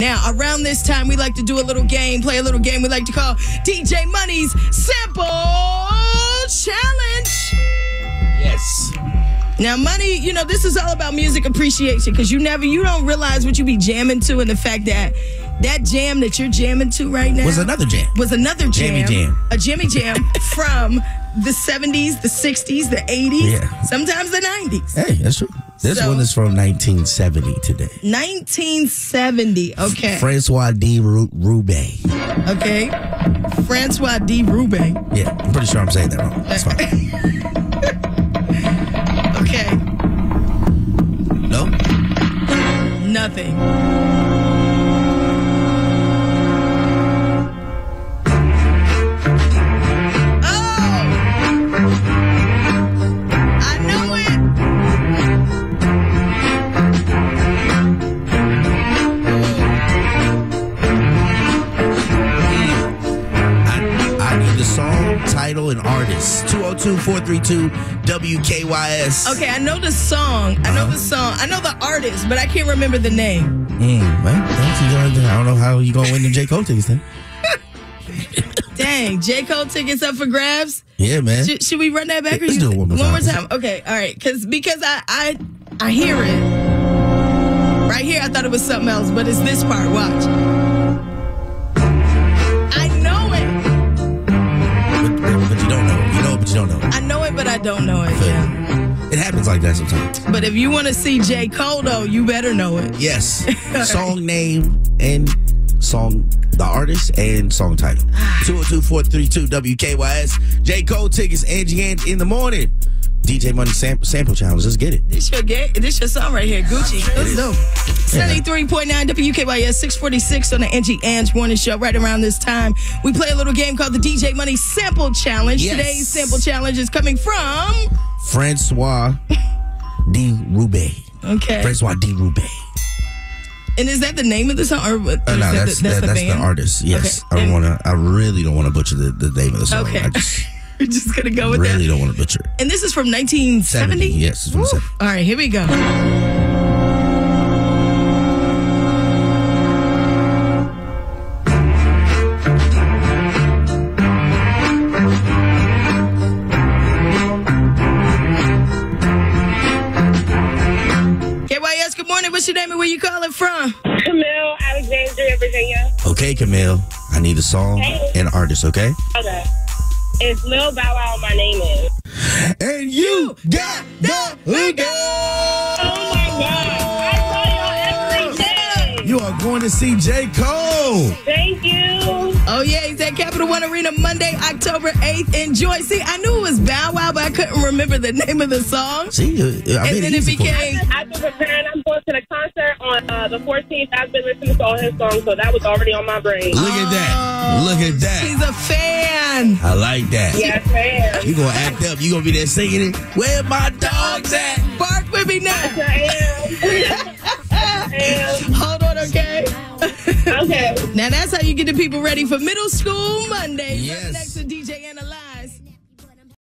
Now, around this time, we like to do a little game, play a little game we like to call DJ Money's Sample Challenge. Yes. Now, Money, you know, this is all about music appreciation because you never, you don't realize what you be jamming to and the fact that that jam that you're jamming to right now Was another jam. was another jam. Jammy jam. A jammy jam from the 70s, the 60s, the 80s, Yeah. sometimes the 90s. Hey, that's true. This So- one is from 1970 today. 1970. Okay. Francois D. Ru- Roubaix. Okay. François De Roubaix. Yeah, I'm pretty sure I'm saying that wrong. That's fine. title, and artist. 202 432 WKYS. Okay, I know the song. I know Uh-huh. the song. I know the artist, but I can't remember the name. Mm, well, that's, you gonna, I don't know how you're going to win the J. Cole tickets then. Dang, J. Cole tickets up for grabs. Yeah, man. Should, should we run that back? Let's do it one more One more time. time. Okay, all right. Because because I I I hear it right here. I thought it was something else, but it's this part. Watch. But you don't know. it. I know it, but I don't know it. Yeah. It happens like that sometimes. But if you want to see J. Cole, though, you better know it. Yes. song name and song, the artist and song title. Ah. 202 432 WKYS. J. Cole tickets, Angie Ange in the morning. DJ Money sample, sample challenge. Let's get it. This your ga- this your song right here, Gucci. Let's go. Seventy three point nine WKYS six forty six on the Angie Ange Morning Show. Right around this time, we play a little game called the DJ Money Sample Challenge. Yes. Today's sample challenge is coming from. François De Roubaix. Okay, François De Roubaix. and is that the name of the song, or, Uh, is no, that that's, the, that, that's the artist. Yes. Okay. I don't want to, I really don't want to butcher the, the name of the song. Okay, I just we're just gonna go with really that. don't want to butcher it. And this is from 1970? 70. Yes, from All right, here we go. KYS, good morning. What's your name and where you calling from? Camille, Alexandria, Virginia. Okay, Camille. I need a song Hey. and artist, okay? Okay. It's Lil Bow Wow, my name is. And you got the hook Oh my God. I saw y'all every day. You are going to see J. Cole. Thank you. Oh, yeah, he's at Capital One Arena Monday, October 8th. Enjoy. See, I knew it was Bow Wow, but I couldn't remember the name of the song. See, uh, I And then it it easy for you. became. I've been preparing. I'm going to the concert on uh, the 14th. I've been listening to all his songs, so that was already on my brain. Look at that. Look at that. He's a fan. I like that. Yes, ma'am. You gonna act up. You gonna be there singing it. Where my dogs at? Bark with me now. I am. I Hold on, okay? Okay. Now that's how you get the people ready for middle school Monday. Yes. Next to DJ Anna Live.